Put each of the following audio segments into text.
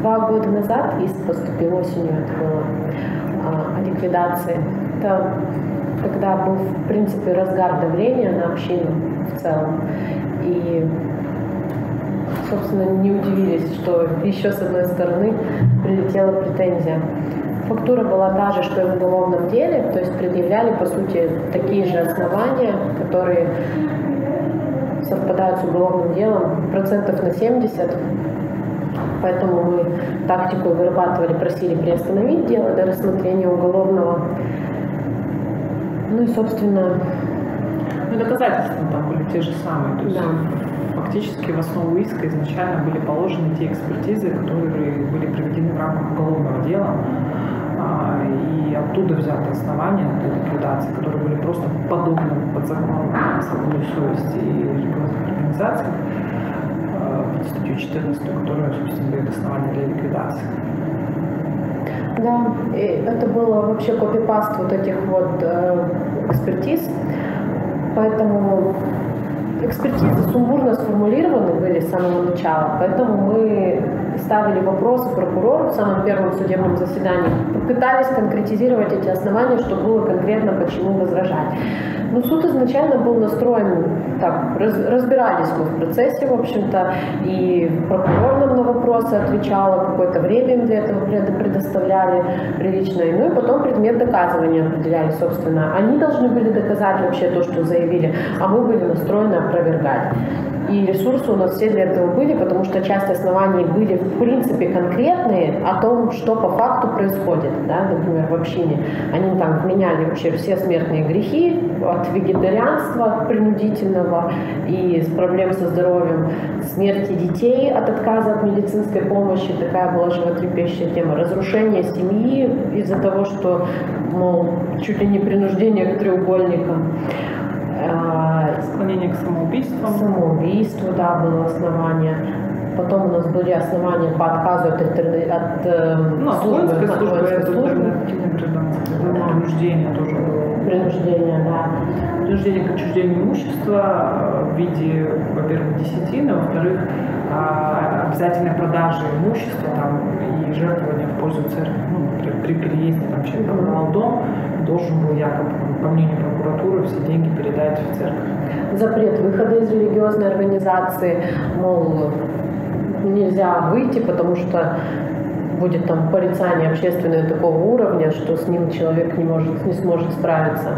Два года назад иск поступил осенью, это было а, о ликвидации. Это когда был, в принципе, разгар давления на общину в целом. И, собственно, не удивились, что еще с одной стороны прилетела претензия. Фактура была та же, что и в уголовном деле, то есть предъявляли, по сути, такие же основания, которые совпадают с уголовным делом процентов на 70. Поэтому мы тактику вырабатывали, просили приостановить дело до рассмотрения уголовного. Ну и, собственно... Ну, доказательства там были те же самые. То есть да. фактически в основу иска изначально были положены те экспертизы, которые были проведены в рамках уголовного дела. А, и оттуда взяты основания для ликвидации, которые были просто подобны под закон о свободе совести и организациях статью 14, которая, собственно, дает основания для ликвидации. Да, и это было вообще копипаст вот этих вот э, экспертиз, поэтому экспертизы сумбурно сформулированы были с самого начала, поэтому мы ставили вопросы прокурору в самом первом судебном заседании, пытались конкретизировать эти основания, чтобы было конкретно почему возражать. Но суд изначально был настроен так, раз, разбирались мы в процессе, в общем-то, и прокурор нам на вопросы отвечала, какое-то время им для этого предоставляли приличное, ну и потом предмет доказывания определяли, собственно. Они должны были доказать вообще то, что заявили, а мы были настроены опровергать. И ресурсы у нас все для этого были, потому что часть оснований были в принципе конкретные о том, что по факту происходит, да, например, в общине. Они там вменяли вообще все смертные грехи, от вегетарианства принудительного и проблем со здоровьем, смерти детей от отказа от медицинской помощи, такая была животрепещущая тема, разрушение семьи из-за того, что, мол, чуть ли не принуждение к треугольникам. Склонение к самоубийству. Самоубийству, да, было основание. Потом у нас были основания по отказу от, от э, ну, службы. службы, службы. Да. Принуждение тоже было. Принуждение, да. Принуждение к отчуждению имущества э, в виде, во-первых, десятины, во-вторых, а, обязательной продажи имущества там, и жертвования в пользу церкви. Ну, при, при переезде там, человек продавал дом, должен был якобы, по мнению прокуратуры, все деньги передать в церковь. Запрет выхода из религиозной организации, мол, нельзя выйти, потому что будет там порицание общественное такого уровня, что с ним человек не, может, не сможет справиться,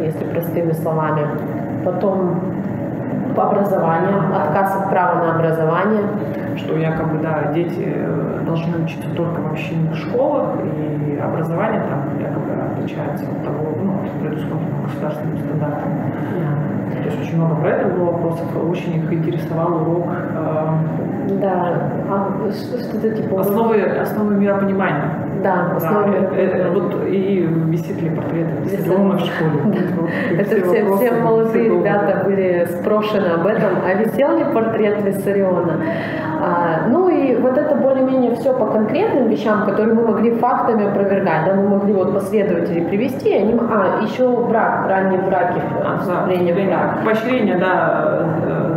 если простыми словами. Потом образование, отказ от права на образование. Что якобы, да, дети э, должны учиться только в общинных школах, и образование там якобы отличается от того, ну, от предусмотренного государственным стандартом. Yeah. То есть очень много про это было вопросов. Очень их интересовал урок э, да, а что-то типа... Основы, основы миропонимания. Да, основы да, миропонимания. Это, вот и висит ли портрет Виссариона в школе. Да. Вот, это все, все молодые ребята были спрошены об этом. А висел ли портрет Виссариона? А, ну и вот это более-менее все по конкретным вещам, которые мы могли фактами опровергать. Да, мы могли вот последователей привести. Они, а, еще брак, ранние браки, а, вступление в брак. Поощрение, да, э,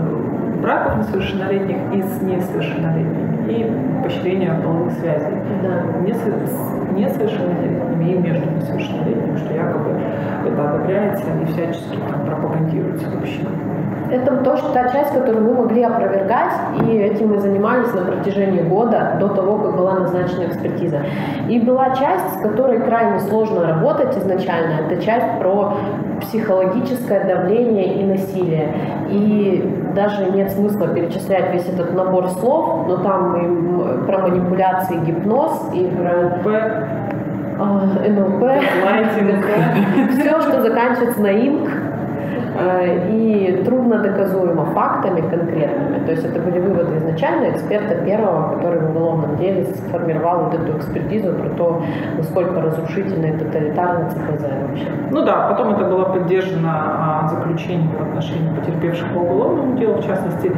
браков несовершеннолетних и с несовершеннолетними. И поощрение половых связей. Да. Не с несовершеннолетними и между несовершеннолетними, что якобы это одобряется и всячески там, пропагандируется в общине. Это то, что та часть, которую мы могли опровергать, и этим мы занимались на протяжении года до того, как была назначена экспертиза. И была часть, с которой крайне сложно работать изначально. Это часть про психологическое давление и насилие. И даже нет смысла перечислять весь этот набор слов, но там и про манипуляции, гипноз, и про НЛП, все, что заканчивается на инк, и трудно доказуемо фактами конкретными. То есть это были выводы изначально эксперта первого, который в уголовном деле сформировал вот эту экспертизу про то, насколько разрушительный и тоталитарный ЦКЗ вообще. Ну да, потом это было поддержано а, заключением в отношении потерпевших по уголовному делу, в частности.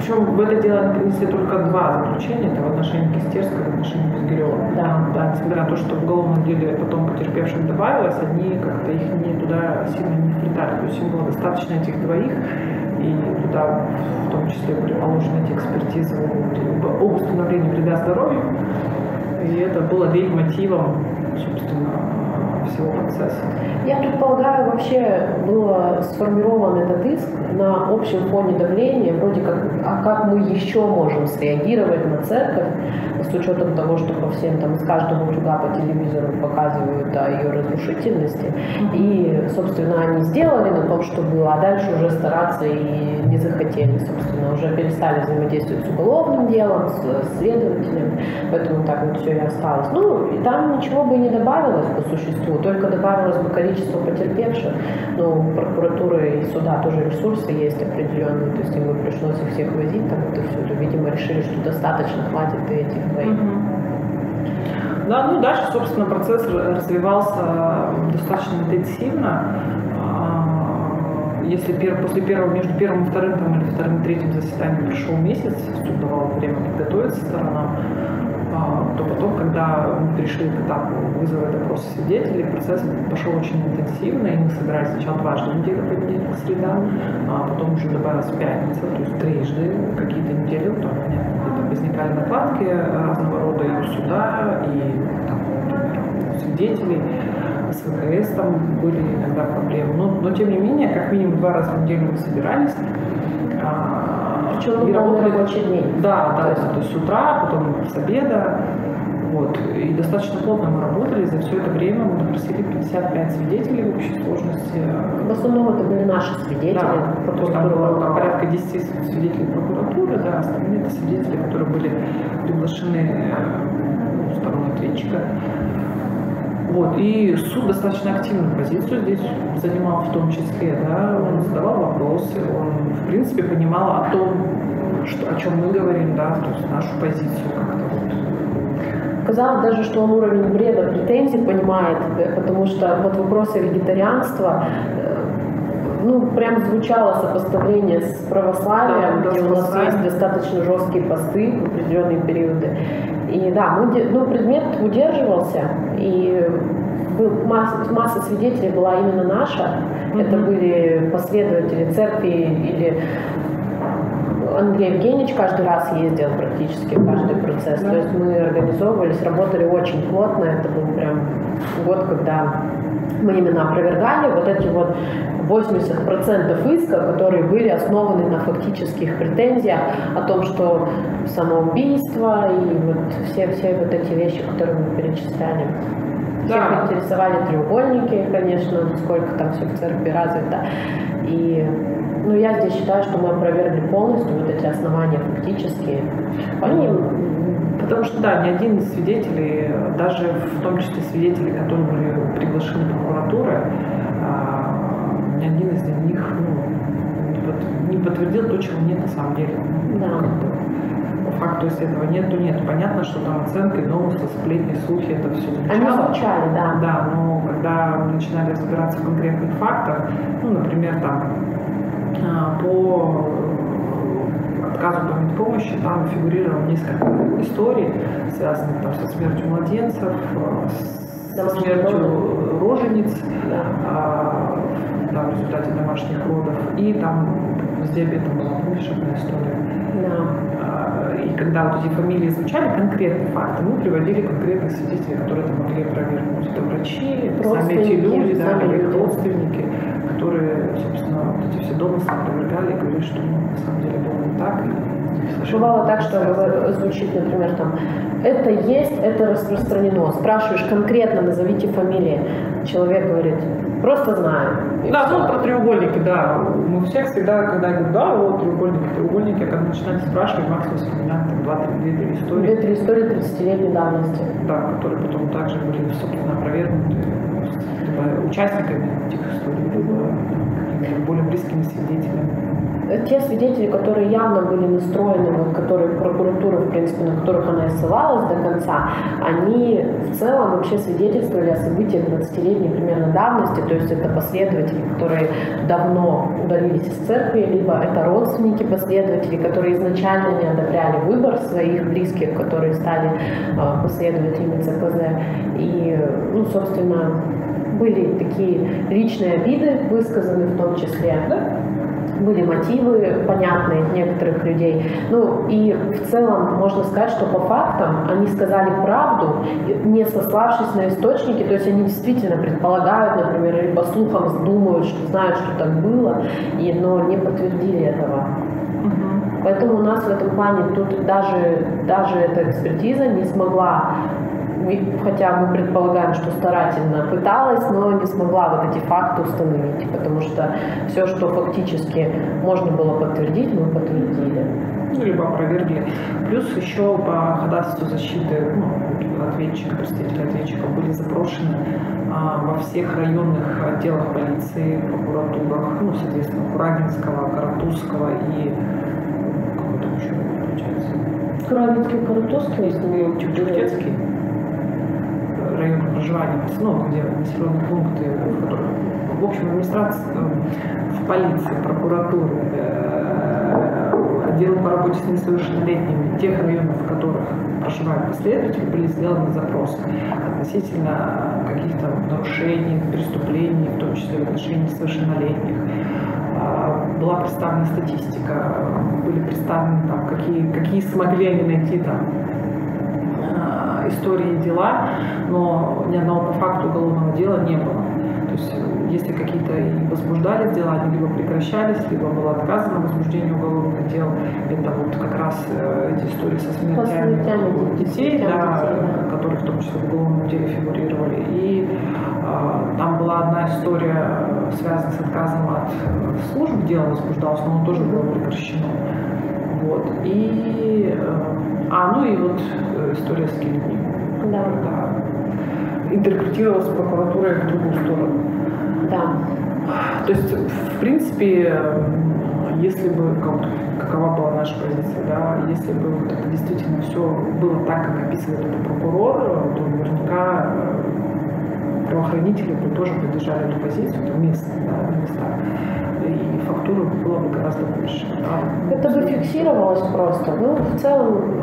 Причем в это дело принесли только два заключения, это в отношении Кистерского и в отношении Безгирева. Да. да. Несмотря на то, что в уголовном деле потом потерпевших добавилось, они как-то их не туда сильно не вплетали. То есть им было достаточно этих двоих, и туда в том числе были положены эти экспертизы об установлении вреда здоровью. И это было лейтмотивом, собственно, всего процесса. Я предполагаю, вообще было сформирован этот иск на общем фоне давления, вроде как, а как мы еще можем среагировать на церковь, с учетом того, что по всем там из каждого утюга по телевизору показывают о ее разрушительности. И, собственно, они сделали на том, что было, а дальше уже стараться и не захотели, собственно, уже перестали взаимодействовать с уголовным делом, с следователем, поэтому так вот все и осталось. Ну, и там ничего бы не добавилось по существу, только добавилось бы количество потерпевших, но у прокуратуры и суда тоже ресурсы есть определенные, то есть им бы пришлось их всех возить, там это все, то, видимо, решили, что достаточно хватит и этих двоих. Да, ну дальше, собственно, процесс развивался достаточно интенсивно. А, если пер, после первого, между первым и вторым там, или вторым и третьим заседанием прошел месяц, суд давал время подготовиться сторонам, а, то потом, когда мы перешли к этапу вызова и допроса свидетелей, процесс пошел очень интенсивно, и мы собирались сначала дважды неделю понедельник, среда, а потом уже добавилась пятница, то есть трижды какие-то недели, там, где-то возникали накладки разного рода и суда, и там, свидетелей с ВКС там были иногда проблемы. Но, но тем не менее, как минимум два раза в неделю мы собирались. А, Причем и работали рабочий день. Да, да, то есть с утра, потом с обеда. Вот. И достаточно плотно мы работали. За все это время мы допросили 55 свидетелей в общей сложности. В основном это были наши свидетели. Да, то есть там было порядка 10 свидетелей прокуратуры, да, остальные это свидетели, которые были приглашены ну, стороной ответчика. Вот, и суд достаточно активную позицию здесь занимал в том числе, да, он задавал вопросы, он, в принципе, понимал о том, что, о чем мы говорим, да, то есть нашу позицию. Казалось даже, что он уровень бреда претензий понимает, потому что вот вопросы вегетарианства, э, ну, прям звучало сопоставление с православием, да, где у нас есть достаточно жесткие посты в определенные периоды. И да, мы, ну, предмет удерживался, и был, масса, масса свидетелей была именно наша. Mm-hmm. Это были последователи церкви или Андрей Евгеньевич каждый раз ездил практически в каждый процесс. Да. То есть мы организовывались, работали очень плотно. Это был прям год, когда мы именно опровергали вот эти вот 80% иска, которые были основаны на фактических претензиях о том, что самоубийство и вот все, все вот эти вещи, которые мы перечисляли. Всех да. интересовали треугольники, конечно, сколько там все в церкви развито. И ну, я здесь считаю, что мы опровергли полностью вот эти основания фактические. Они Потому что, да, ни один из свидетелей, даже в том числе свидетели, которые были приглашены прокуратурой, а, ни один из них ну, не подтвердил то, чего нет на самом деле. Да. По факту, если этого нет, то нет. Понятно, что там оценки, домыслы, сплетни, слухи, это все звучало. Они звучали, да. Да, но когда мы начинали разбираться в конкретных фактах, ну, например, там, по отказу по медпомощи, там фигурировало несколько историй, связанных там, со смертью младенцев, со смертью рожениц, да. а, да, в результате домашних родов. И там с диабетом была, одна история? Да. А, и когда вот эти фамилии звучали, конкретные факты, мы приводили конкретных свидетелей, которые это могли опровергнуть. Это врачи, сами эти люди, да, или их родственники, которые, собственно, вот эти все домыслы говорили, что на самом деле было не так. Бывало так, что звучит, например, там, это есть, это распространено. Спрашиваешь конкретно, назовите фамилии. Человек говорит, просто знаю. Да, ну про треугольники, да. Мы всех всегда, когда я говорю, да, вот треугольники, треугольники, когда начинаем спрашивать, максимум вспоминать там два-три истории. Две-три истории 30-летней давности. Да, которые потом также были, собственно, опровергнуты участниками этих историй, либо более близкими свидетелями те свидетели, которые явно были настроены, вот, которые прокуратура, в принципе, на которых она и ссылалась до конца, они в целом вообще свидетельствовали о событиях 20-летней примерно давности, то есть это последователи, которые давно удалились из церкви, либо это родственники последователей, которые изначально не одобряли выбор своих близких, которые стали э, последователями ЦПЗ. И, ну, собственно, были такие личные обиды высказаны в том числе. Да? Были мотивы понятные некоторых людей. Ну и в целом можно сказать, что по фактам они сказали правду, не сославшись на источники, то есть они действительно предполагают, например, или по слухам думают, что знают, что так было, и, но не подтвердили этого. Поэтому у нас в этом плане тут даже, даже эта экспертиза не смогла хотя мы предполагаем, что старательно пыталась, но не смогла вот эти факты установить, потому что все, что фактически можно было подтвердить, мы подтвердили. Ну, либо опровергли. Плюс еще по ходатайству защиты ну, ответчика, представителя ответчика были запрошены а, во всех районных отделах полиции, прокуратурах, ну, соответственно, Курагинского, Каратузского и какой-то еще получается. Курагинский, Каратузский, если Чухтецкий района проживания, ну, где населенные пункты, в общем, администрация, э, в полиции, прокуратуры, э, отдел по работе с несовершеннолетними, тех районов, в которых проживают последователи, были сделаны запросы относительно каких-то нарушений, преступлений, в том числе в отношении несовершеннолетних. А, была представлена статистика, были представлены там, какие, какие смогли они найти там истории дела, но ни одного по факту уголовного дела не было. То есть если какие-то и возбуждались дела, они либо прекращались, либо было отказано возбуждение уголовных дел. Это вот как раз э, эти истории со смертями, смертями детей, да, детей, которые в том числе в уголовном деле фигурировали. И э, там была одна история, связанная с отказом от э, служб, дело возбуждалось, но оно тоже было прекращено. Вот. И, э, а, ну и вот э, история с Кельми. Да. да. Интерпретировалась прокуратурой в другую сторону. Да. То есть, в принципе, если бы, как, какова была наша позиция, да, если бы вот это действительно все было так, как описывает этот прокурор, то наверняка э, правоохранители бы тоже поддержали эту позицию, это местные, да, места и фактуры было бы гораздо больше. Да? Это бы фиксировалось просто. Ну, в целом,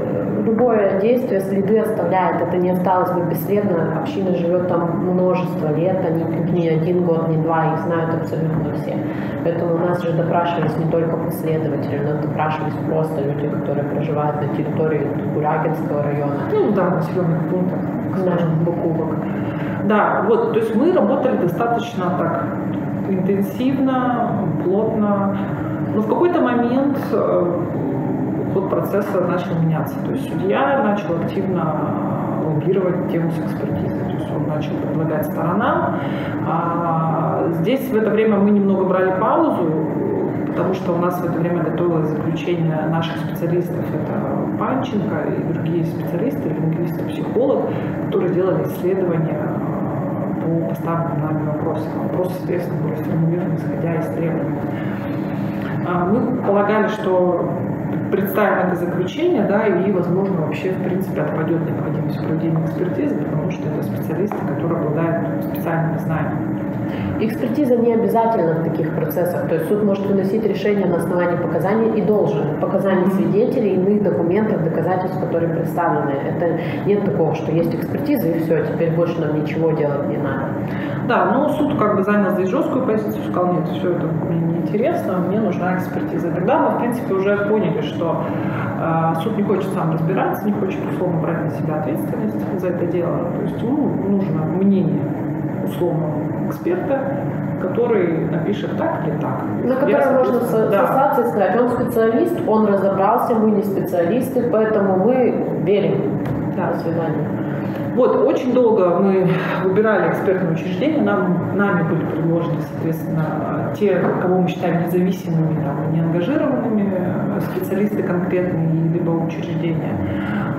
любое действие следы оставляет, это не осталось бы бесследно. Община живет там множество лет, они не один год, не два, их знают абсолютно все. Поэтому у нас же допрашивались не только последователи, у нас допрашивались просто люди, которые проживают на территории Гурагинского района. Ну да, населенных пунктов, скажем, Бакубок. Да, вот, то есть мы работали достаточно так интенсивно, плотно. Но в какой-то момент э, ход процесса начал меняться. То есть судья начал активно лоббировать тему с экспертизой. То есть он начал предлагать сторонам. А здесь в это время мы немного брали паузу, потому что у нас в это время готовилось заключение наших специалистов. Это Панченко и другие специалисты, лингвисты, психолог, которые делали исследования по поставленным нами вопросам. Вопросы, соответственно, были сформулированы, исходя из требований. А, мы полагали, что представим это заключение, да, и, возможно, вообще, в принципе, отпадет необходимость проведения экспертизы, потому что это специалисты, которые обладают специальными знаниями. Экспертиза не обязательна в таких процессах. То есть суд может выносить решение на основании показаний и должен. Показаний свидетелей, иных документов, доказательств, которые представлены. Это нет такого, что есть экспертиза и все, теперь больше нам ничего делать не надо. Да, но суд как бы занял здесь жесткую позицию, сказал, нет, все это мне неинтересно, мне нужна экспертиза. Тогда мы, в принципе, уже поняли, что э, суд не хочет сам разбираться, не хочет условно брать на себя ответственность за это дело. Есть ему нужно мнение условно эксперта, который напишет так или так. На который можно сослаться и сказать, он специалист, он разобрался, мы не специалисты, поэтому мы верим. Да. До свидания. Вот, очень долго мы выбирали экспертное учреждение, нам, нами были предложены, соответственно, те, кого мы считаем независимыми, там, неангажированными, специалисты конкретные, либо учреждения.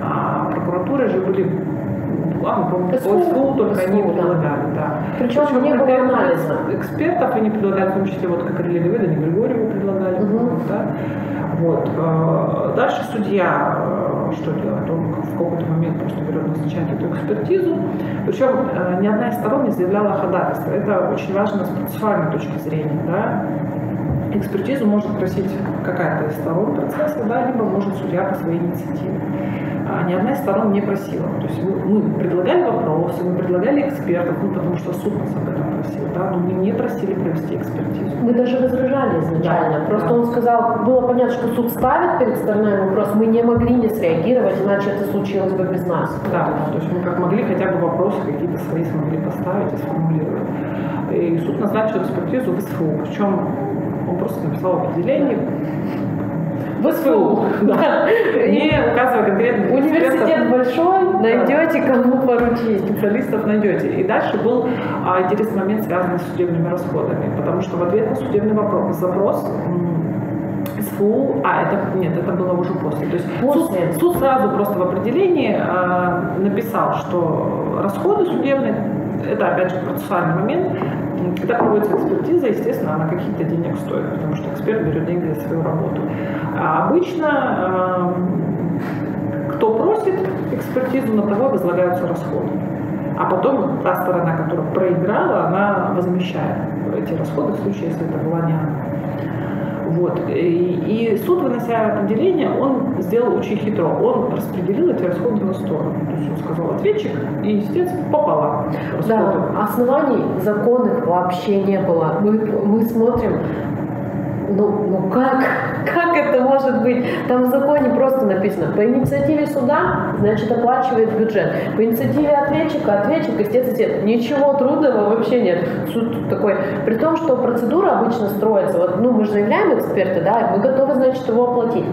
А прокуратуры же были по-моему, СКУ, только они предлагали, да. Причем, Причем не было анализа. Экспертов они предлагали, в том числе, вот как Релли Давида, Григорьеву предлагали, угу. да. Вот. Э, дальше судья э, что делает? Он в какой-то момент просто берет, назначает эту экспертизу. Причем э, ни одна из сторон не заявляла ходатайство. Это очень важно с процессуальной точки зрения. Да? Экспертизу может просить какая-то из сторон процесса, да, либо может судья по своей инициативе. А ни одна из сторон не просила. То есть мы, предлагали вопросы, мы предлагали экспертов, ну, потому что суд нас об этом просил. да, но мы не просили провести экспертизу. Мы даже возражали изначально. Да, Просто да. он сказал, было понятно, что суд ставит перед стороной вопрос, мы не могли не среагировать, иначе это случилось бы без нас. Да, то есть мы как могли хотя бы вопросы какие-то свои смогли поставить и сформулировать. И суд назначил экспертизу в СФУ, причем он просто написал определение В СФУ. Да. Не указывая конкретно Университет большой, найдете кому поручить. специалистов найдете. И дальше был а, интересный момент, связанный с судебными расходами, потому что в ответ на судебный вопрос, запрос СФУ, а это нет, это было уже после. То есть После. Суд, суд сразу просто в определении а, написал, что расходы судебные, это опять же процессуальный момент, когда проводится экспертиза, естественно, она каких-то денег стоит, потому что эксперт берет деньги за свою работу. А обычно а, кто просит экспертизу, на того возлагаются расходы. А потом та сторона, которая проиграла, она возмещает эти расходы в случае, если это была не она. Вот. И, и суд, вынося определение, он сделал очень хитро. Он распределил эти расходы на сторону. То есть он сказал ответчик и истец пополам. Да, оснований законных вообще не было. Мы, мы смотрим, ну, ну как, как это может быть? Там в законе просто написано, по инициативе суда, значит, оплачивает бюджет. По инициативе ответчика, ответчик, истец. Ничего трудного вообще нет. Суд такой, при том, что процедура обычно строится, вот, ну, мы же заявляем эксперты, да, мы готовы, значит, его оплатить.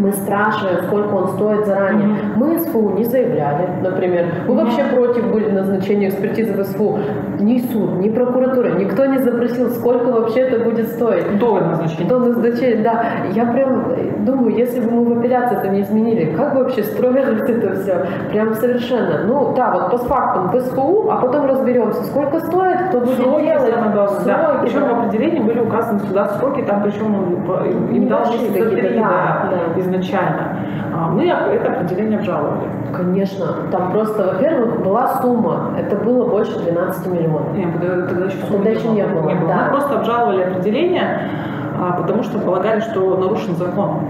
Мы спрашиваем, сколько он стоит заранее. Мгм. Мы СФУ не заявляли, например. Мы Мгм. вообще против были назначения экспертизы в СФУ. Ни суд, ни прокуратура, никто не запросил, сколько вообще это будет стоить. До назначения. До назначения, да. Я прям э, думаю, если бы мы в апелляции это не изменили, как бы вообще строилось это все? Прям совершенно. Ну да, вот постфактум в СФУ, а потом разберемся, сколько стоит, кто будет Сроки, делать. главное, да. Сроки, Причем да. в определении были указаны сюда сроки, там причем по- им месяца какие-то, три, да, да, да. Изначально. А Мы это определение обжаловали. Конечно. Там просто, во-первых, была сумма. Это было больше 12 миллионов. Нет, тогда, еще, Тогда еще не было, да. Мы просто обжаловали определение, а, потому что полагали, что нарушен закон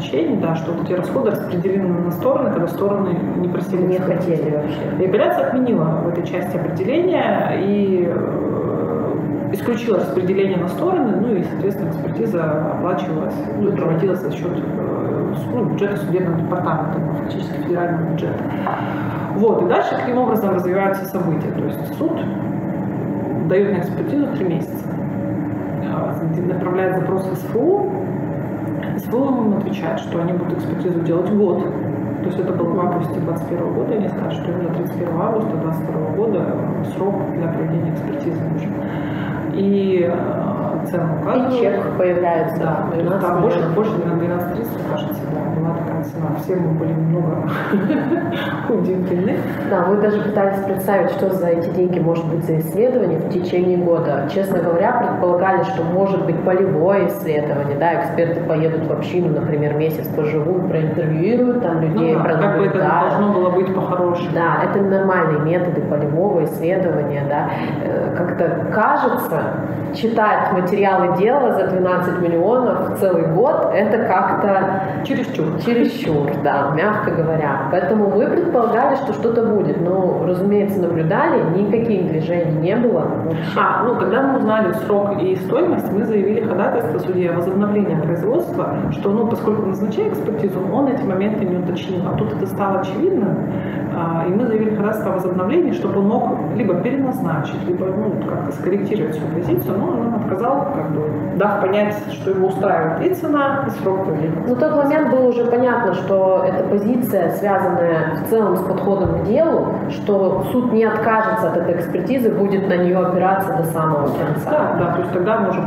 назначении, да, что вот эти расходы распределены на стороны, когда стороны не просили. Не хотели вообще. И апелляция отменила в этой части определения и э, исключила распределение на стороны, ну и, соответственно, экспертиза оплачивалась, ну проводилась за счет ну, бюджета судебного департамента, ну, фактически федерального бюджета. Вот, и дальше каким образом развиваются события. То есть суд дает на экспертизу три месяца, А, направляет запрос в СФУ, СФУ им отвечает, что они будут экспертизу делать год. То есть это было в августе 2021 года, они скажут, что именно 31 августа 2022 года срок для проведения экспертизы нужен. И цену И указывают. чек появляется. Да, то есть 12 там больше, больше на 12 300, кажется, да, была такая цена. Все мы были немного удивлены. Да, мы даже пытались представить, что за эти деньги может быть за исследование в течение года. Честно говоря, предполагали, что может быть полевое исследование, да, эксперты поедут в общину, например, месяц поживут, проинтервьюируют там людей, Ну да, как бы это должно было быть по-хорошему. Да, это нормальные методы полевого исследования, да. Э, Как-то кажется, читать материалы дела за 12 миллионов целый год, это как-то Чересчур. чересчур, да, мягко говоря. Поэтому мы предполагали, что что-то будет. Но, разумеется, наблюдали, никаких движений не было вообще. А, ну, когда мы узнали срок и стоимость, мы заявили ходатайство судье о возобновлении производства, что, ну, поскольку назначая экспертизу, он эти моменты не уточнил. А тут это стало очевидно, а, и мы заявили ходатайство о возобновлении, чтобы он мог либо переназначить, либо, ну, как-то скорректировать свою позицию, но он отказал, как бы, дав понять, что его устраивает и цена, и срок проведения. На тот момент было уже понятно, что эта позиция, связанная в целом с подходом к делу, что суд не откажется от этой экспертизы, будет на нее опираться до самого конца. Да, да, то есть тогда мы уже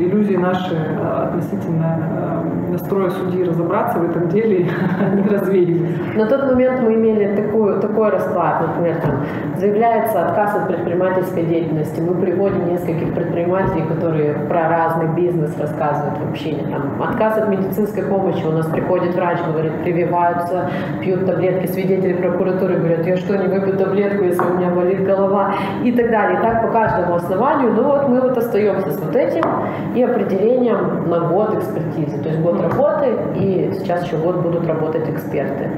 иллюзии наши э, относительно э, настроя судьи разобраться в этом деле не развеялись. На тот момент мы имели такую, такой расклад, например, там, заявляется отказ от предпринимательской деятельности. Мы приводим нескольких предпринимателей, которые про разный бизнес рассказывают в общине. Там, отказ от медицинской помощи. У нас приходит врач, говорит, прививаются, пьют таблетки. Свидетели прокуратуры говорят, я что, не выпью таблетку, если у меня болит голова? И так далее. И так по каждому основанию. Ну вот мы вот остаемся с вот этим и определением на год экспертизы. То есть год работы, и сейчас еще год будут работать эксперты.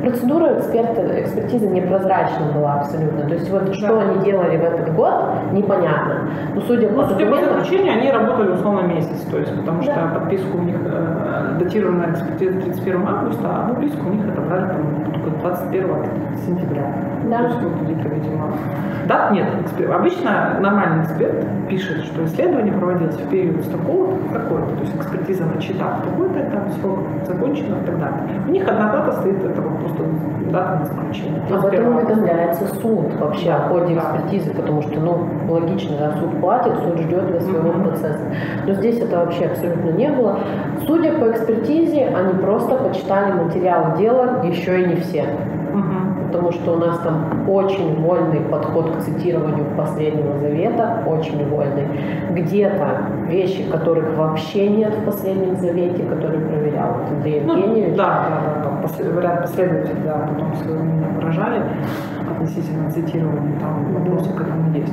Процедура эксперта, экспертизы непрозрачна была абсолютно. То есть вот что они делали в этот год, непонятно. Но судя ну, по судя по заключению, они работали условно месяц, то есть потому да. что подписку у них э, датированная экспертиза 31 августа, а подписку у них отобрали там, 21 сентября. Да. То есть вот где-то, видимо, дат нет. Экспер... Обычно нормальный эксперт пишет, что исследование проводилось в период с такого такой-то, то есть экспертиза начата в такой-то этап, срок закончено и так далее. У них одна дата стоит, это просто дата на заключение. Об этом уведомляется суд вообще о ходе экспертизы, потому что, ну, логично, да, суд платит, суд ждет для своего mm-hmm. процесса. Но здесь это вообще абсолютно не было. Судя по экспертизе, они просто почитали материал дела, еще и не все. Потому что у нас там очень вольный подход к цитированию последнего завета, очень вольный. Где-то вещи, которых вообще нет в последнем завете, которые проверял вот Андрей ну, Евгеньевич. Да, да, да, там послед, вариант последователей, да, потом свое меня выражали относительно цитирования, там вопросы к этому есть.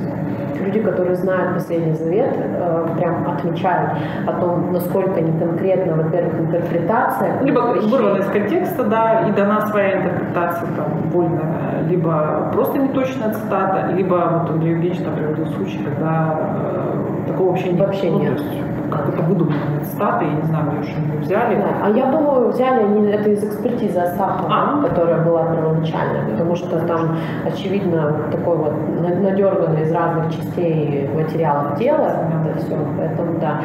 Люди, которые знают последний завет, э, прям отмечают о том, насколько не конкретно, во-первых, интерпретация. Либо вырвана из контекста, да, и дана своя интерпретация там вольная, либо просто неточная цитата, либо вот Андрей Евгеньевич там приводил случай, когда э, такого вообще, вообще ну, нет как это выдуманные цитаты, я не знаю, где уж они взяли. Да. А я думаю, взяли они это из экспертизы Астахова, а? которая была первоначально, потому что там, очевидно, такой вот надерганный из разных частей материалов дела, это все, поэтому, да,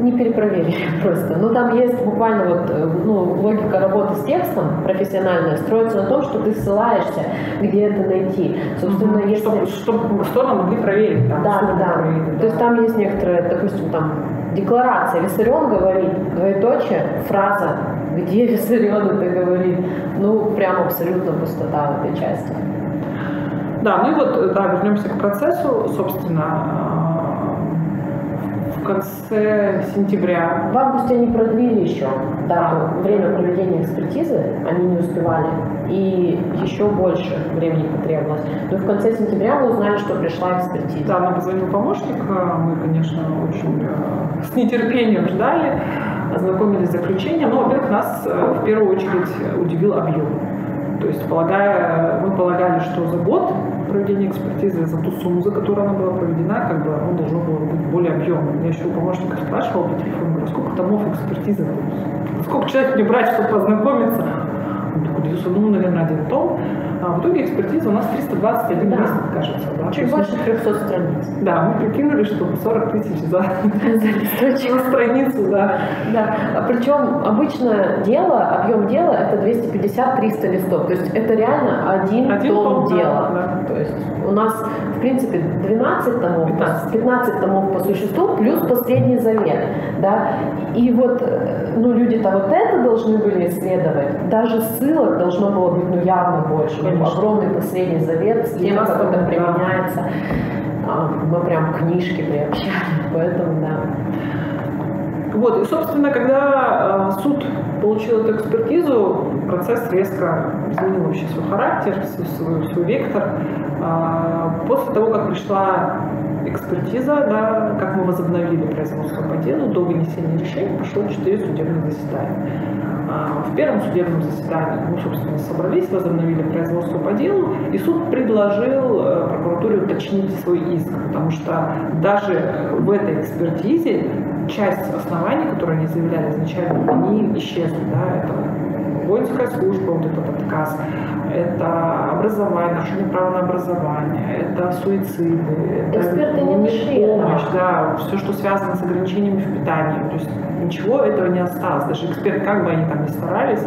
не перепроверили просто. Но там есть буквально вот, ну, логика работы с текстом профессиональная строится на том, что ты ссылаешься, где это найти. Собственно, угу. если... Чтобы, чтобы стороны могли проверить. Там, да, да, да. Да. То есть там есть некоторые, допустим, там декларация. Виссарион говорит, двоеточие, фраза, где Виссарион это говорит. Ну, прям абсолютно пустота в этой части. Да, ну и вот, да, вернемся к процессу, собственно, в конце сентября. В августе они продлили еще дату, время проведения экспертизы, они не успевали, и еще больше времени потребовалось. Но в конце сентября мы узнали, что пришла экспертиза. Да, нам позвонил помощник, мы, конечно, очень э, с нетерпением ждали, ознакомились с заключением. Ну, во-первых, нас э, в первую очередь удивил объем. То есть, полагая, мы полагали, что за год проведения экспертизы, за ту сумму, за которую она была проведена, как бы оно должно было быть более объемным. Я еще у помощника спрашивал по телефону, сколько томов экспертизы, сколько человек мне брать, чтобы познакомиться. Ну, наверное, один том. А в итоге экспертиза у нас 321 да. лист, кажется. Да? Чуть больше 300 страниц. Да, мы прикинули, что 40 тысяч за, за страницу, да. да. А причем обычное дело, объем дела это 250-300 листов. То есть это реально один, один том, том дела. Да. То есть у нас, принципе, 12 томов, 15. 15 томов по существу, плюс последний завет. Да? И вот ну, люди-то вот это должны были исследовать. Даже ссылок должно было быть ну, явно больше. Конечно. огромный последний завет с тем, как это применяется. А, мы прям книжки приобщали, поэтому да. Вот, и, собственно, когда э, суд получил эту экспертизу, процесс резко изменил вообще свой характер, свой, свой вектор. Э, после того, как пришла экспертиза, да, как мы возобновили производство по делу, до вынесения решения прошло четыре судебных заседания. А, в первом судебном заседании мы, собственно, собрались, возобновили производство по делу, и суд предложил э, прокуратуре уточнить свой иск, потому что даже в этой экспертизе часть оснований, которые они заявляли изначально, они исчезли. Да, это воинская служба, вот этот отказ, это образование, нарушение права на образование, это суициды, это Эксперты не нашли, помощь, да, все, что связано с ограничениями в питании. То есть ничего этого не осталось. Даже эксперты, как бы они там ни старались,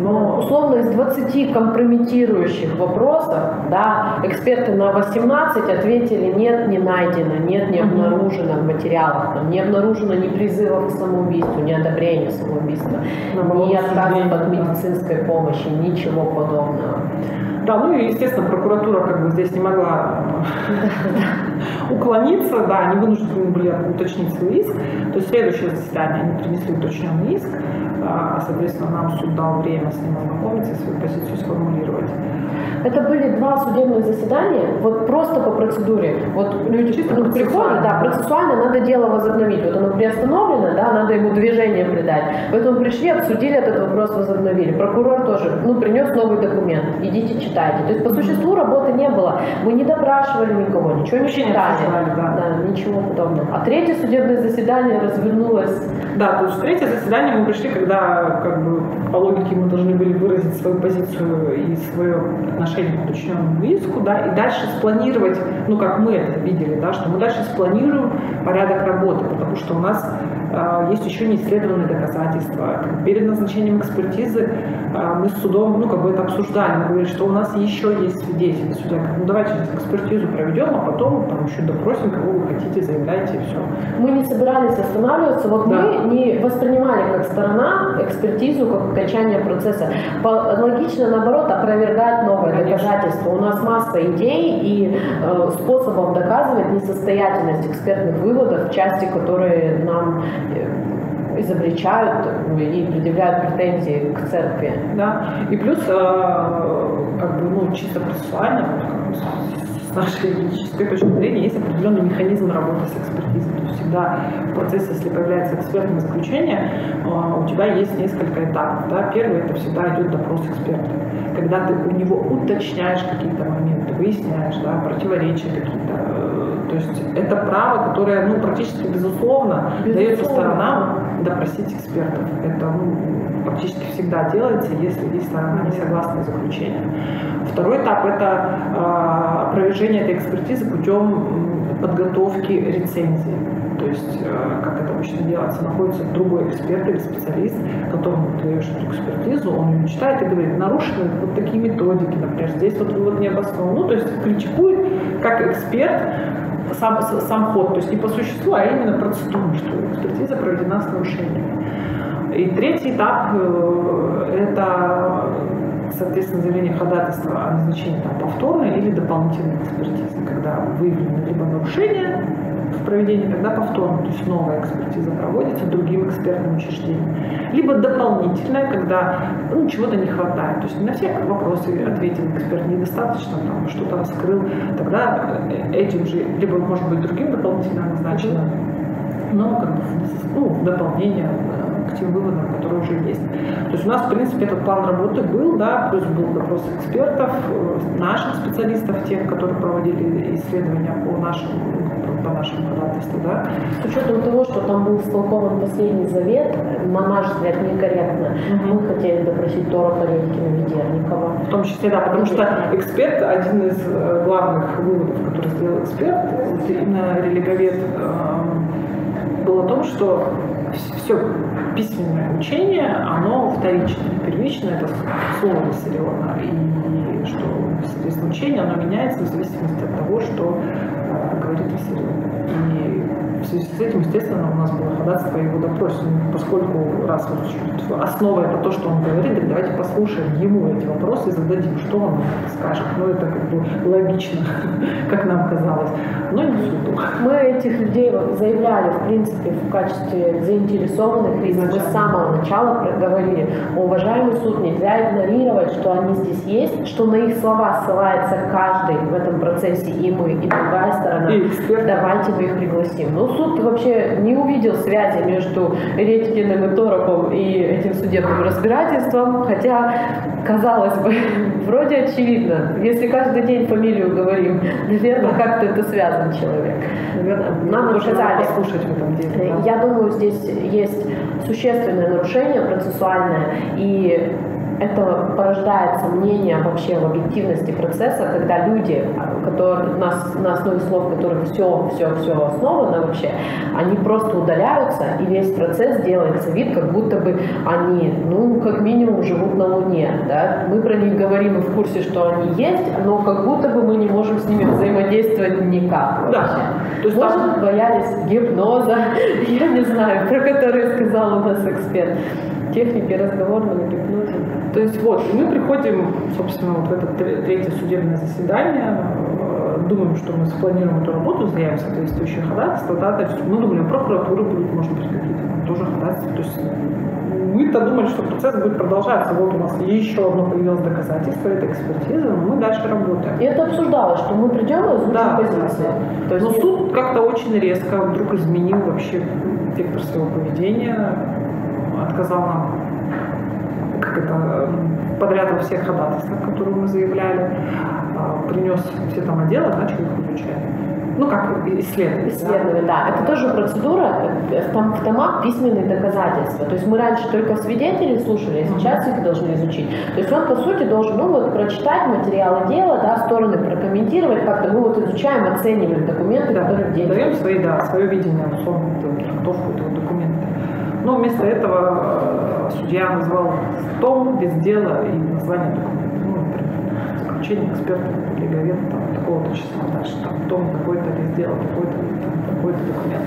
но... Условно, из 20 компрометирующих вопросов, да, эксперты на 18 ответили нет, не найдено, нет, не обнаружено в материалах, там, не обнаружено ни призывов к самоубийству, ни одобрения самоубийства, ни отказов от медицинской помощи, ничего подобного. Да, ну и, естественно, прокуратура как бы здесь не могла уклониться, да, они вынуждены были уточнить свой иск. То есть следующее заседание они принесли уточненный иск, а, соответственно, нам суд дал время с ним ознакомиться свою позицию сформулировать. Это были два судебных заседания, вот просто по процедуре. Вот люди Чисто ну, приходят, да, процессуально надо дело возобновить. Вот оно приостановлено, да, надо ему движение придать. Поэтому пришли, обсудили этот вопрос, возобновили. Прокурор тоже, ну, принес новый документ, идите читайте. То есть по существу работы не было. Мы не допрашивали никого, ничего не читали. Да. да, ничего подобного. А третье судебное заседание развернулось. Да, то есть третье заседание мы пришли, когда как бы по логике мы должны были выразить свою позицию и свое отношение к уточненному иску, да, и дальше спланировать, ну, как мы это видели, да, что мы дальше спланируем порядок работы, потому что у нас есть еще не исследованные доказательства. Перед назначением экспертизы э, мы с судом, ну, как бы это обсуждали, мы говорили, что у нас еще есть свидетели. Судья говорит, ну, давайте экспертизу проведем, а потом там еще допросим, кого вы хотите, заявляйте, и все. Мы не собирались останавливаться, вот да. мы не воспринимали как сторона экспертизу, как окончание процесса. Логично, наоборот, опровергать новое Конечно. доказательство. У нас масса идей и э, способов доказывать несостоятельность экспертных выводов в части, которые нам э, изобличают и предъявляют претензии к церкви. Да. И плюс, э, как бы, ну, чисто процессуально, с нашей юридической точки зрения, есть определенный механизм работы с экспертизой. То есть всегда в процессе, если появляется экспертное заключение, у тебя есть несколько этапов. Да? Первый – это всегда идет допрос эксперта. Когда ты у него уточняешь какие-то моменты, выясняешь да, противоречия какие-то. Э, то есть это право, которое ну, практически безусловно, безусловно. дается сторонам допросить экспертов. Это ну, практически всегда делается, если есть сторона не согласна с заключением. Второй этап – это э, опровержение этой экспертизы путем подготовки рецензии. То есть, э, как это обычно делается, находится другой эксперт или специалист, которому ты даешь эту экспертизу, он ее читает и говорит, нарушены вот такие методики, например, здесь вот вывод не обоснован. Ну, то есть критикует как эксперт сам, сам ход, то есть не по существу, а именно процедуру, что экспертиза проведена с нарушениями. И третий этап э, – это, соответственно, заявление ходатайства о назначении там, повторной или дополнительной экспертизы, когда выявлено либо нарушение в проведении, тогда повторно, то есть новая экспертиза проводится другим экспертным учреждением. Либо дополнительная, когда ну, чего-то не хватает. То есть на все вопросы ответил эксперт недостаточно, там что-то раскрыл, тогда э, этим же, либо может быть другим дополнительно назначено, но как бы ну, в дополнение к тем выводам, которые уже есть. То есть у нас, в принципе, этот план работы был, да, плюс был допрос экспертов, э, наших специалистов, тех, которые проводили исследования по нашему, по нашему ходатайству, да. С учетом того, что там был столкован последний завет, на наш взгляд, некорректно, угу. мы хотели допросить Тора Полевкина Ведерникова. В том числе, да, потому что эксперт, один из э, главных выводов, который сделал эксперт, именно религовед, э, был о том, что все письменное учение, оно вторичное. Первичное – это слово Виссариона. И что, соответственно, учение, оно меняется в зависимости от того, что э, говорит Виссарион. И в связи с этим, естественно, у нас было ходатайство его допросе. Поскольку раз вот основа это то, что он говорит, так давайте послушаем ему эти вопросы и зададим, что он скажет. Ну, это как бы логично, как нам казалось. Но не суду. Мы этих людей заявляли, в принципе, в качестве заинтересованных лиц. Мы с самого начала говорили, уважаемый суд, нельзя игнорировать, что они здесь есть, что на их слова ссылается каждый в этом процессе, и мы, и другая сторона. И Давайте мы их пригласим. Ну, суд вообще не увидел связи между Редькиным и Торопом и этим судебным разбирательством, хотя, казалось бы, вроде очевидно. Если каждый день фамилию говорим, наверное, как-то это связан человек. Наверное, нам сказали, послушать в этом деле. Да? Я думаю, здесь есть существенное нарушение процессуальное, и это порождает сомнения вообще в объективности процесса, когда люди, которые, на, на основе слов которых все, все, все основано вообще, они просто удаляются, и весь процесс делается вид, как будто бы они, ну, как минимум, живут на Луне. Да? Мы про них говорим и в курсе, что они есть, но как будто бы мы не можем с ними взаимодействовать никак вообще. Да. То есть Может, там... боялись гипноза, я не знаю, про который сказал у нас эксперт техники разговорного гипноза. То есть вот, мы приходим, собственно, вот в это третье судебное заседание, э, думаем, что мы спланируем эту работу, заявим соответствующие ходатайства, да, то есть мы думали, прокуратура будет, может быть, какие-то тоже ходатайства, то есть мы-то думали, что процесс будет продолжаться. Вот у нас еще одно появилось доказательство, это экспертиза, но мы дальше работаем. И это обсуждалось, что мы придем и озвучим Да, позиции. То есть Но суд как-то очень резко вдруг изменил вообще вектор своего поведения, отказал нам это, подряд во всех ходатайствах, которые мы заявляли, а, принес все там отделы, начал их изучать. Ну, как исследовать. Исследование, да. Это тоже процедура, э, в том- в томах письменные доказательства. То есть мы раньше только свидетелей слушали, а сейчас их должны изучить. То есть он, по сути, должен ну, вот, прочитать материалы дела, да, стороны прокомментировать как-то. Мы вот изучаем, оцениваем документы, Да, которые в деле. даем свои, да, свое видение, условно, трактовку этого документа. Но вместо этого судья назвал том без дела и название документа. Ну, например, заключение эксперта, леговеда, там, такого-то числа, дальше там том какой-то без дела, такой-то, там, такой-то документ.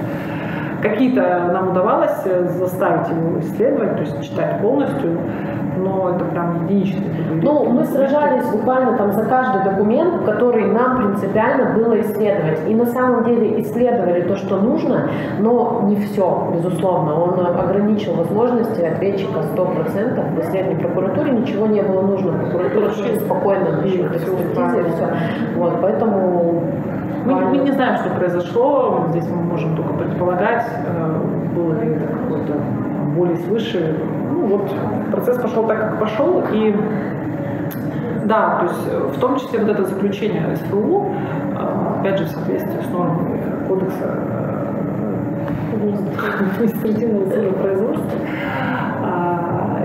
Какие-то нам удавалось заставить его исследовать, то есть читать полностью, но это прям единичные. были Ну, мы сражались буквально там за каждый документ, который нам принципиально было исследовать. И на самом деле исследовали то, что нужно, но не все, безусловно. Он ограничил возможности ответчика 100%. В исследовании прокуратуре ничего не было нужно. Прокуратура вообще спокойно насчет экспертизы и все. Вот, поэтому... Мы, мы не знаем, что произошло, здесь мы можем только предполагать, э, было ли это какое-то более свыше. Ну вот, процесс пошел так, как пошел, и да, то есть э, в том числе вот это заключение СПУ, э, опять же, в соответствии с нормами кодекса э, административного судопроизводства, а,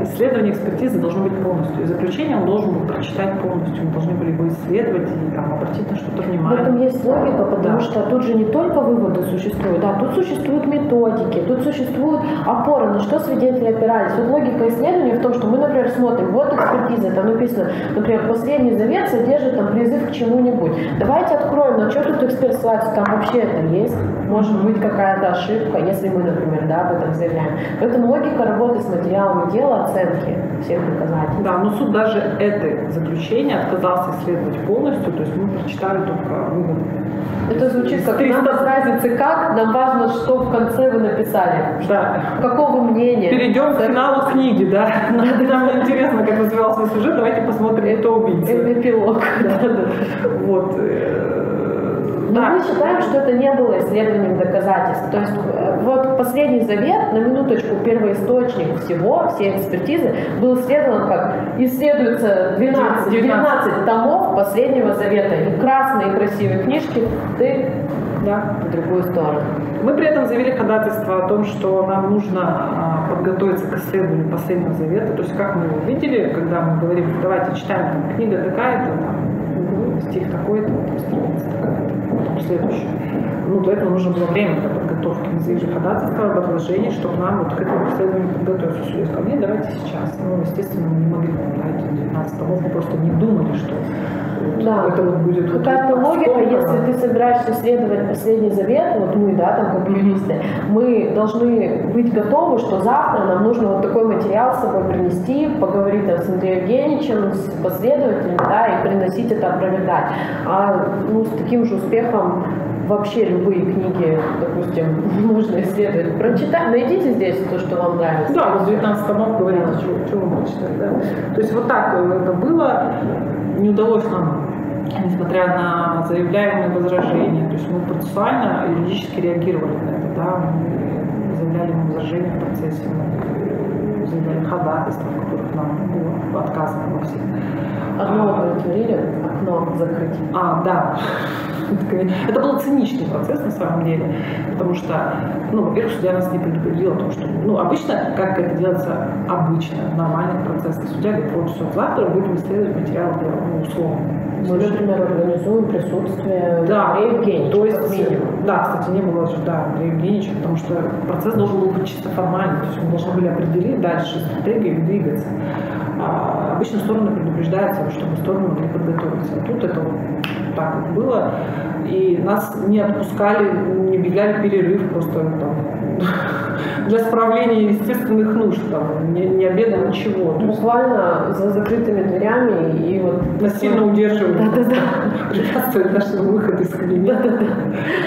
исследование экспертизы должно быть полностью. И заключение он должен был прочитать полностью. Мы должны были его исследовать и там, обратить на что-то В внимание. этом есть логика, потому Да. что тут же не только выводы существуют, да, тут существуют методики, тут существуют опоры, на что свидетели опирались. Вот логика исследования в том, что мы, например, смотрим, вот экспертиза, там написано, например, последний завет содержит там призыв к чему-нибудь. Давайте откроем, на что тут эксперт ссылается, там вообще это есть, может быть какая-то ошибка, если мы, например, да, об этом заявляем. Поэтому логика работы с материалами дела, оценки всех доказательств. Да, но суд даже это заключение отказался исследовать полностью, то есть мы прочитали только выводы. Это звучит как Триста- нам без разницы как, нам важно, что в конце вы написали. Да. Какого мнения? Перейдем к финалу книги, да. Нам интересно, как развивался сюжет, давайте посмотрим, кто убийца. Эпилог. Вот. Но Да. мы считаем, что это не было исследованием доказательств. То есть э, вот последний завет, на минуточку, первоисточник всего, всей экспертизы, был исследован как исследуется 12, 19. 19 томов последнего завета. И красные красивые книжки, ты Да. в другую сторону. Мы при этом заявили ходатайство о том, что нам нужно а, подготовиться к исследованию последнего завета. То есть, как мы его видели, когда мы говорим, давайте читаем там, книга такая-то, там, стих такой-то, там, страница такая-то, потом следующая. Ну, для этого нужно было время подготовки. Мы заявили ходатайство об отложении, чтобы нам вот к этому исследованию подготовиться. Судья сказал, нет, давайте сейчас. Ну, естественно, мы не могли дать 19 томов, мы просто не думали, что вот Да. это вот будет Какая-то логика, если ты собираешься исследовать последний завет, вот мы, да, там как юристы, мы должны быть готовы, что завтра нам нужно вот такой материал с собой принести, поговорить там с Андреем Евгеньевичем, с последователем, да, и приносить это опровергать. А ну, с таким же успехом вообще любые книги, допустим, можно исследовать. Прочитать, найдите здесь то, что вам нравится. Да, вот 19 томов говорили, что, что вы можете читать, да. То есть вот так это было. Не удалось нам, несмотря на заявляемые возражения, то есть мы процессуально, юридически реагировали на это, да, мы заявляли возражения в процессе, мы заявляли которых нам было отказано во всех. Одно удовлетворили, окно закрыть. А, да. Это был циничный процесс на самом деле, потому что, ну, во-первых, судья нас не предупредил о том, что, ну, обычно, как это делается обычно, в нормальных процессах, судья говорит, вот, все, завтра будем исследовать материал дела, ну, условно. Мы, например, организуем присутствие Да, Андрея Евгеньевича, то есть, минимум. да, кстати, не было же, да, Андрея Евгеньевича, потому что процесс должен был быть чисто формальный, то есть мы должны были определить дальше стратегию и двигаться. А обычно стороны предупреждаются, чтобы стороны могли подготовиться. А тут это вот так вот было. И нас не отпускали, не объявляли перерыв, просто там для справления естественных нужд, там, не, не обеда, ничего. Буквально за закрытыми дверями и вот... Насильно удерживали. Да-да-да. Препятствует нашему выходу из кабинета. Да-да-да.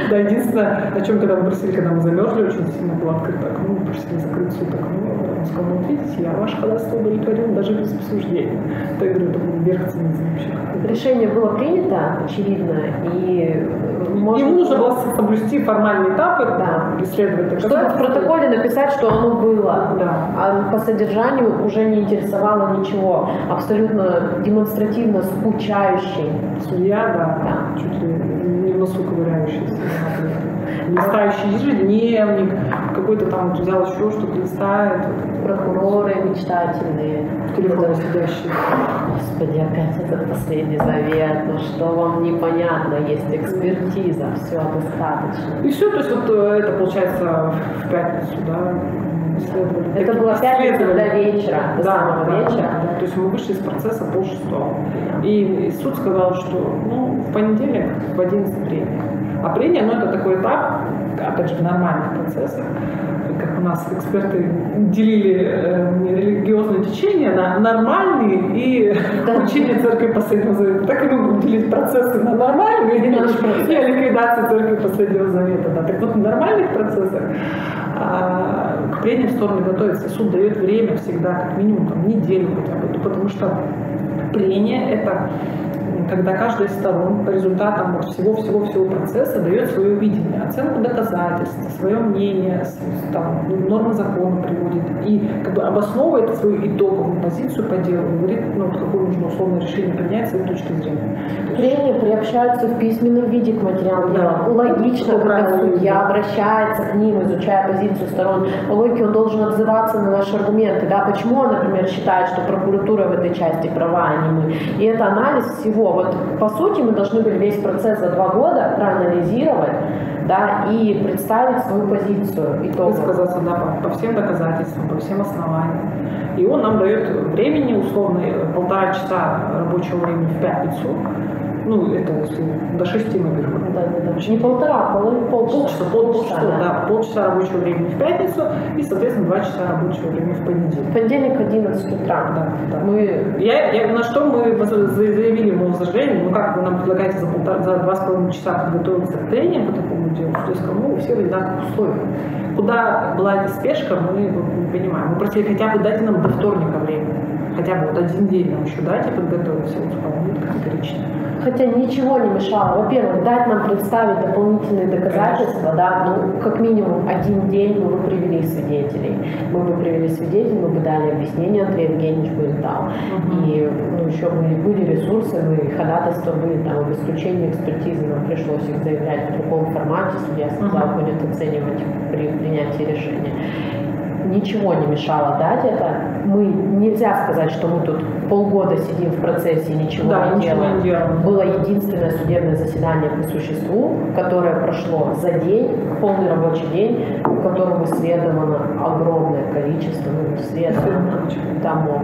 Да, единственное, о чем когда мы просили, когда мы замерзли, очень сильно было открыто окно, мы просили закрыть все окно. Он сказал, вот видите, я ваше ходатайство удовлетворил даже без обсуждения. Так я говорю, это был верх цинизма вообще. Решение было принято, очевидно, и можно... Ему нужно было соблюсти формальные этапы, да. исследовать. Что в протоколе написать, что оно было, да. а по содержанию уже не интересовало ничего. Абсолютно демонстративно скучающий. Судья, да, да. чуть ли не в носу ковыряющийся. Листающий ежедневник, какой-то там взял еще что-то, листает. Прокуроры мечтательные. Телефон сидящий. Господи, опять этот последний завет. Ну что вам непонятно? Есть экспертиза, все достаточно. И все, то есть вот э, это получается в пятницу, да? Это было пятница до вечера, до да, самого да, вечера. Да, то есть мы вышли из процесса пол шестого. И, и суд сказал, что ну, в понедельник в 11 время. А прения, ну, это такой этап, опять же, в нормальных процессах, как у нас эксперты делили э, религиозные течения на нормальные и да. учение церкви последнего завета. Так и мы будем делить процессы на нормальные и, и ликвидацию церкви последнего завета. Да. Так вот, в нормальных процессах а, к прениям стороны готовится. Суд дает время всегда, как минимум там, неделю хотя бы, потому что прение – это когда каждая из сторон по результатам всего-всего-всего процесса дает свое видение, оценку доказательств, свое мнение, там, нормы закона приводит и как бы обосновывает свою итоговую позицию по делу, говорит, ну, какое нужно условное решение принять с этой точки зрения. Прения приобщаются в письменном виде к материалам да. Логично, когда судья обращается к ним, изучая позицию сторон. По логике он должен отзываться на наши аргументы. Да? Почему он, например, считает, что прокуратура в этой части права, а не мы. И это анализ всего вот по сути мы должны были весь процесс за два года проанализировать, да, и представить свою позицию. Итоговую. Высказаться да, по, по всем доказательствам, по всем основаниям. И он нам дает времени, условно, полтора часа рабочего времени в пятницу, ну, это если до шести мы берем. Да, да, да. Не полтора, а пол, полчаса. Полчаса, полчаса, да. да. Полчаса рабочего времени в пятницу и, соответственно, два часа рабочего времени в понедельник. В понедельник 11 утра. Да, да. Мы... Я, я, на что мы заявили ему возражение, ну как вы нам предлагаете за, полтора, за два с половиной часа подготовиться к трениям по такому делу, то есть кому у всех одинаковых условий. Куда была эта спешка, мы не понимаем. Мы просили хотя бы дайте нам до вторника время. Хотя бы вот один день нам еще дайте подготовиться, вот вполне категорично. Хотя ничего не мешало. Во-первых, дать нам представить дополнительные доказательства, да, ну, как минимум один день мы бы привели свидетелей. Мы бы привели свидетелей, мы бы дали объяснение, Андрей Евгеньевич бы их дал. И ну, еще были, были ресурсы, мы, ходатайства были, там, об исключении экспертизы нам пришлось их заявлять в другом формате, судья сказал, будет оценивать при принятии решения ничего не мешало дать это. Мы нельзя сказать, что мы тут полгода сидим в процессе и ничего да, не делаем. Не делаем. Было единственное судебное заседание по существу, которое прошло за день, полный рабочий день, в котором исследовано огромное количество, ну, исследовано домов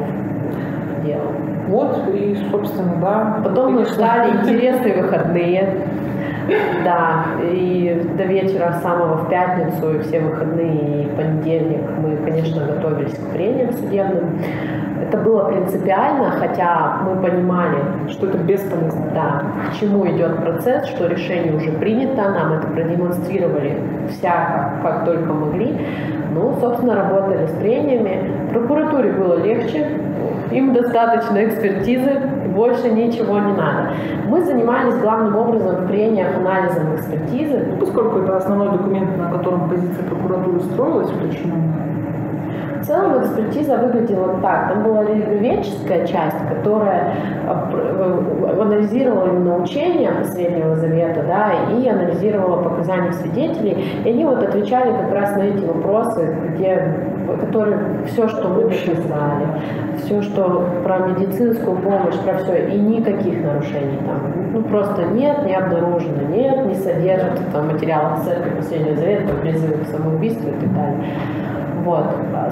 дел. Вот, и, собственно, да. Потом мы ждали интересные выходные. Да, и до вечера самого в пятницу, и все выходные, и понедельник мы, конечно, готовились к прениям судебным. Это было принципиально, хотя мы понимали, что это бесполезно. Да, к чему идет процесс, что решение уже принято, нам это продемонстрировали всяко, как только могли. Ну, собственно, работали с прениями. Прокуратуре было легче, им достаточно экспертизы, больше ничего не надо. Мы занимались главным образом в прениях анализом экспертизы. Ну, поскольку это основной документ, на котором позиция прокуратуры строилась, уточненно, в целом экспертиза выглядела так. Там была религиоведческая часть, которая э, анализировала именно учения последнего завета, да, и анализировала показания свидетелей. И они вот отвечали как раз на эти вопросы, где, которые все, что мы написали, все, что про медицинскую помощь, про все, и никаких нарушений там. Ну, просто нет, не обнаружено, нет, не содержит там материалов церкви последнего завета, призывы к самоубийству и так далее. Вот.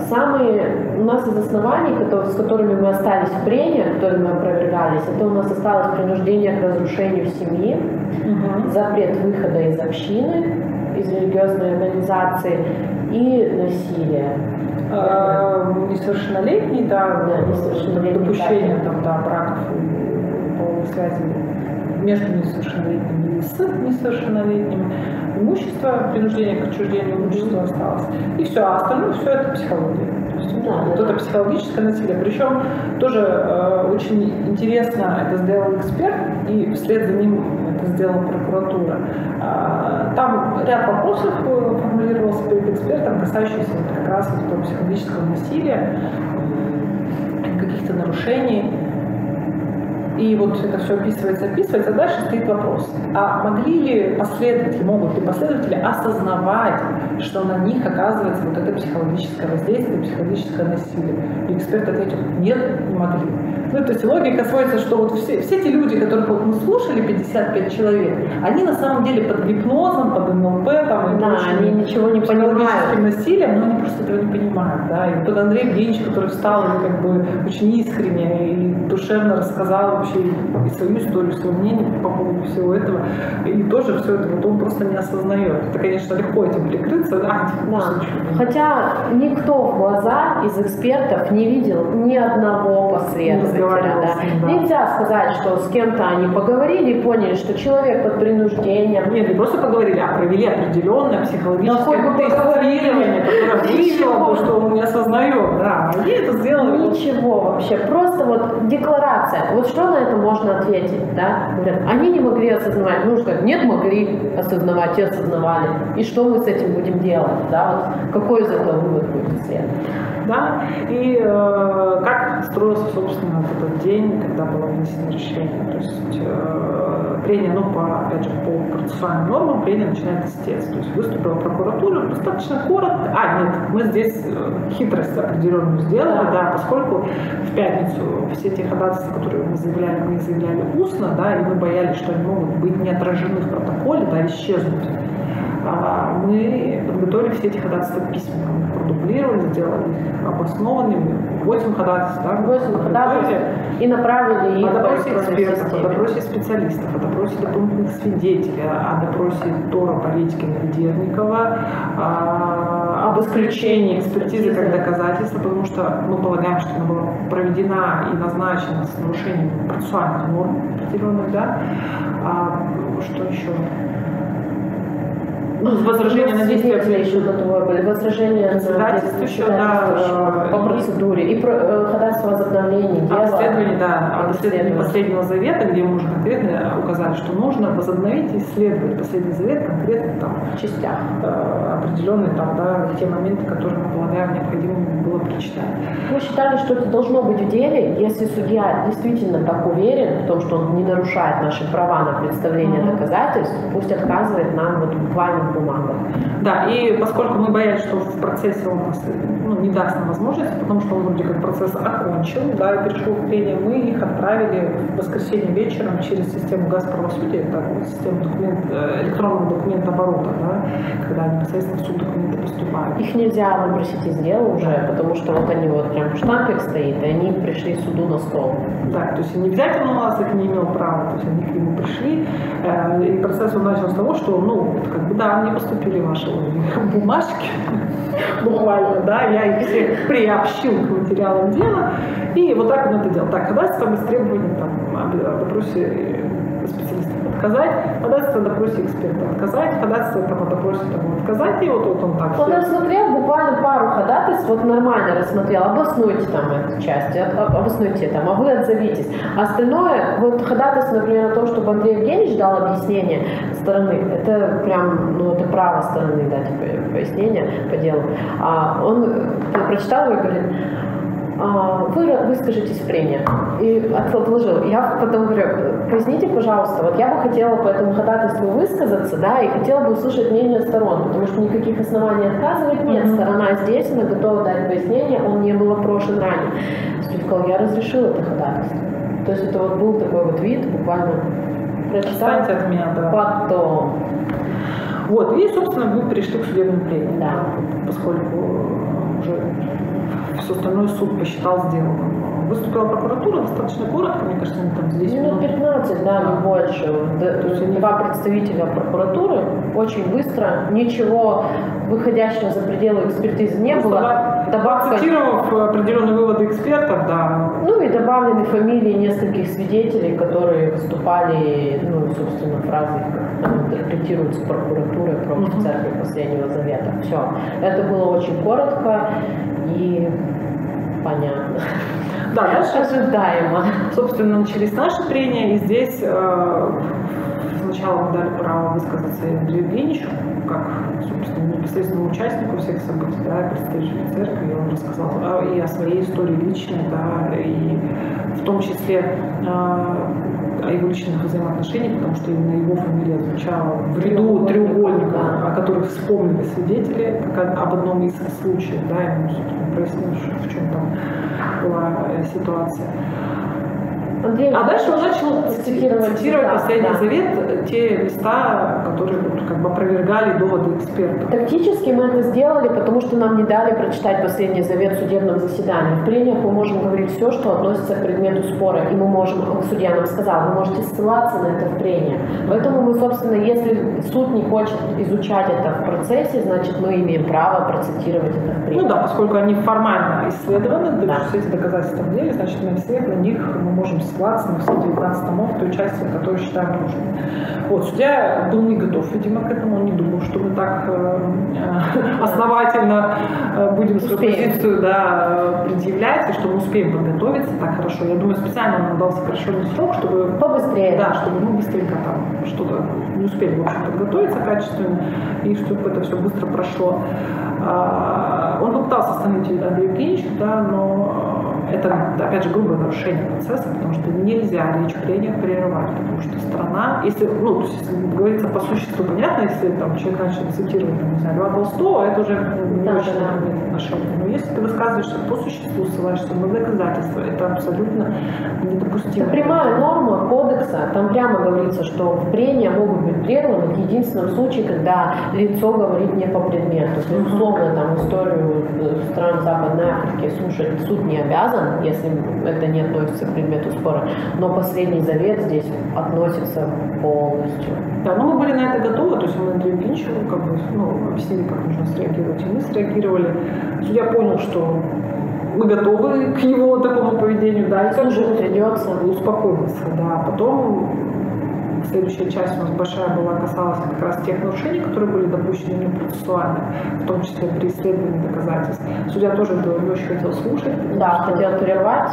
Самые у нас из оснований, которые, с которыми мы остались в прениях, которые мы опровергались, это у нас осталось принуждение к разрушению семьи, угу. запрет выхода из общины, из религиозной организации и насилие. А, несовершеннолетний, да, Да, несовершеннолетний, допущение да. там, да, браков и половой связи между несовершеннолетними и с несовершеннолетними. Имущество, принуждение к отчуждению имущества осталось. И все, а остальное все это психология. То есть Да, вот да, это психологическое насилие. Причем тоже э, очень интересно это сделал эксперт, и вслед за ним это сделала прокуратура. А, Там ряд вопросов э, формулировался перед экспертом, касающихся вот как раз вот этого психологического насилия, каких-то нарушений. И вот это все описывается, описывается, а дальше стоит вопрос, а могли ли последователи, могут ли последователи осознавать, что на них оказывается вот это психологическое воздействие, психологическое насилие? И эксперт ответил, нет, не могли. Ну, то есть логика сводится, что вот все, все эти люди, которых вот мы слушали, 55 человек, они на самом деле под гипнозом, под НЛП, там, и Да, прочими они ничего не понимают. насилием, но они просто этого не понимают, да. И вот Андрей Евгеньевич, который встал и как бы очень искренне и душевно рассказал вообще и свою историю, свое мнение по поводу всего этого, и тоже все это вот он просто не осознает. Это, конечно, легко этим прикрыться, да, Да. слушай, Хотя никто в глаза из экспертов не видел ни одного Не разговаривал да. да. Нельзя сказать, что с кем-то они поговорили и поняли, что человек под принуждением. Нет, не просто поговорили, а провели определенное Да психологическое бы тестирование, которое выявило, что он не осознает. Да, они это сделали. Ничего вообще, просто вот декларация. Вот что на это можно ответить, да? Говорят, они не могли осознавать. Ну, сказать, нет, могли осознавать и осознавали. И что мы с этим будем делать, да? Вот какой из этого вывод будет следовать? Да, и э, как строился, собственно, вот этот день, когда было вынесено решение. То есть э, прения, ну, по, опять же, по процессуальным нормам, прения начинает истец. То есть выступила прокуратура достаточно коротко. А, нет, мы здесь э, хитрость определенную сделали, Да. поскольку в пятницу все те ходатайства, которые мы заявляли, мы заявляли устно, да, и мы боялись, что они могут быть не отражены в протоколе, да, исчезнуть. А Мы подготовили все эти ходатайства письменно, продублировали, сделали обоснованными. Восемь ходатайств, да, мы Восемь подготовили. ходатайств и направили их по допросе экспертов, о допросе специалистов, о допросе дополнительных свидетелей, о допросе Тора Политикина Ведерникова, а, об исключении экспертизы как доказательства, потому что мы полагаем, что она была проведена и назначена с нарушением процессуальных норм определенных, да. А, что еще? Ну, с возражением на Свидетели еще до того были. Возражения на действие еще, да, э, по процедуре. И про, э, ходатайство о возобновлении дела. Обследование, да, Об обследование последнего завета, где мы уже конкретно указали, что нужно возобновить и исследовать последний завет конкретно там в частях. э, определенные там, да, те моменты, которые мы полагаем необходимо было прочитать. Мы считали, что это должно быть в деле, если судья действительно так уверен в том, что он не нарушает наши права на представление Мгм. доказательств, пусть отказывает нам вот буквально в бумагах. Да, и поскольку мы боялись, что в процессе он нас ну, не даст нам возможности, потому что он вроде как процесс окончил, да, и перешел к прению, мы их отправили в воскресенье вечером через систему газ правосудия, это вот система документ, э, электронного документооборота, да, когда непосредственно в суд документы поступают. Их нельзя выбросить из дела уже, потому что вот они вот прям штампик стоит, и они пришли суду на стол. Да, то есть не взять он у нас их не имел права, то есть они к нему пришли, э, и процесс он начал с того, что, ну, как бы, да, мне поступили ваши бумажки, буквально, да, я их всех приобщил к материалам дела, и вот так он это делал. Так, ходатайство без требований там, о о допросе специалистов отказать, ходатайство о допросе эксперта отказать, ходатайство там, о допросе там, отказать, и вот, вот он так Он рассмотрел буквально пару ходатайств, вот нормально рассмотрел, обоснуйте там эту часть, об- обоснуйте там, а вы отзовитесь. Остальное, вот ходатайство, например, о том, чтобы Андрей Евгеньевич дал объяснение стороны, это прям, ну, это право стороны дать по- пояснение по делу. А он э, прочитал и говорит, «А, вы ра- выскажитесь в прения. И от- отложил. Я потом говорю, поясните, пожалуйста, вот я бы хотела по этому ходатайству высказаться, да, и хотела бы услышать мнение сторон, потому что никаких оснований отказывать нет. Сторона здесь, она готова дать пояснение, он не был опрошен ранее. Судья сказал, я разрешил это ходатайство. То есть это вот был такой вот вид, буквально прочитал, от меня, да. потом. Вот, и, собственно, мы перешли к судебным прениям, Да. поскольку уже все остальное суд посчитал сделанным. Выступила прокуратура достаточно коротко, мне кажется, они там здесь Минут 15, да, не больше. Да, То есть Два представителя прокуратуры очень быстро, ничего выходящего за пределы экспертизы не было. Добавка... Цитировав определенные выводы экспертов, да. Ну и добавлены фамилии нескольких свидетелей, которые выступали, ну, собственно, фразы интерпретируются прокуратурой против угу. церкви последнего завета. Все. Это было очень коротко и понятно. Да, дальше ожидаемо. Собственно, начались наши прения, и здесь э, сначала мы дали право высказаться Андрею Евгеньевичу, как, собственно, непосредственному участнику всех событий, да, представителю церкви, и он рассказал а, и о своей истории личной, да, и в том числе э, о его личных взаимоотношениях, потому что именно его фамилия звучала в ряду треугольника, о которых вспомнили свидетели, как об одном из случаев, да, ему, собственно, прояснил, в чем там была э, ситуация. Андрей, а дальше он начал цитировать, цитировать да, последний да. завет, те места, которые как бы опровергали доводы экспертов. Тактически мы это сделали, потому что нам не дали прочитать последний завет в судебном заседании. В прениях мы можем говорить все, что относится к предмету спора, и мы можем, судья нам сказал, вы можете ссылаться на это в прениях. Поэтому мы, собственно, если суд не хочет изучать это в процессе, значит, мы имеем право процитировать это в прениях. Ну да, поскольку они формально исследованы, да. все эти доказательства в деле, значит, мы все на них мы можем ссылаться на все 19 томов той части, которую считаем нужной. Вот, судья был не готов, видимо, к этому, он не думал, что мы так э, э основательно э, будем свою успеем. позицию да, предъявлять, и что мы успеем подготовиться так хорошо. Я думаю, специально нам дался сокращенный срок, чтобы... Побыстрее. Да, чтобы мы быстренько там что-то не успели, в общем, подготовиться качественно, и чтобы это все быстро прошло. А, он попытался остановить Андрея Евгеньевича, да, но это, опять же, грубое нарушение процесса, потому что нельзя речь прениях прерывать, потому что страна, если, ну, то есть, говорится по существу, понятно, если там человек начнет цитировать, там, не знаю, Льва Толстого, это уже не да, очень да. имеет отношение. Но если ты высказываешься по существу, ссылаешься на доказательства, это абсолютно недопустимо. Это прямая норма кодекса, там прямо говорится, что в прения могут быть прерваны в единственном случае, когда лицо говорит не по предмету. То есть, условно, там, историю стран Западной Африки слушать суд не обязан, обязан, если это не относится к предмету спора, но последний завет здесь относится полностью. Да, но мы были на это готовы, то есть мы Андрею Пинчеву как бы, ну, объяснили, как нужно среагировать, и мы среагировали. Судья понял, что мы готовы к его такому поведению, да, и как же придется успокоиться, да. Потом Следующая часть у нас большая была касалась как раз тех нарушений, которые были допущены не процессуально, в том числе при исследовании доказательств. Судья тоже этого не очень хотел слушать. Да, хотел прервать.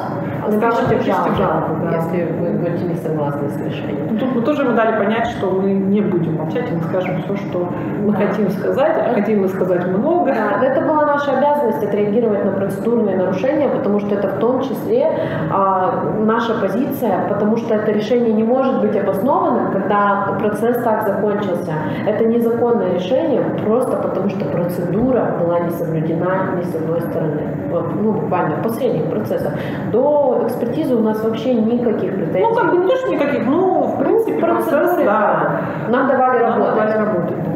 Напишите в жалобу, да. если вы будете не согласны с решением. Тут мы тоже мы дали понять, что мы не будем молчать, и мы скажем все, что мы да. хотим сказать, а хотим мы сказать много. Да, это была наша обязанность отреагировать на процедурные нарушения, потому что это в том числе а, наша позиция, потому что это решение не может быть обоснованным когда процесс так закончился. Это незаконное решение просто потому, что процедура была не соблюдена ни с одной стороны. Вот, ну, буквально последних процессах. До экспертизы у нас вообще никаких претензий. Ну, как бы не то, что никаких, ну, в принципе, процесс, да. Нам давали работать. Нам давали работать, да.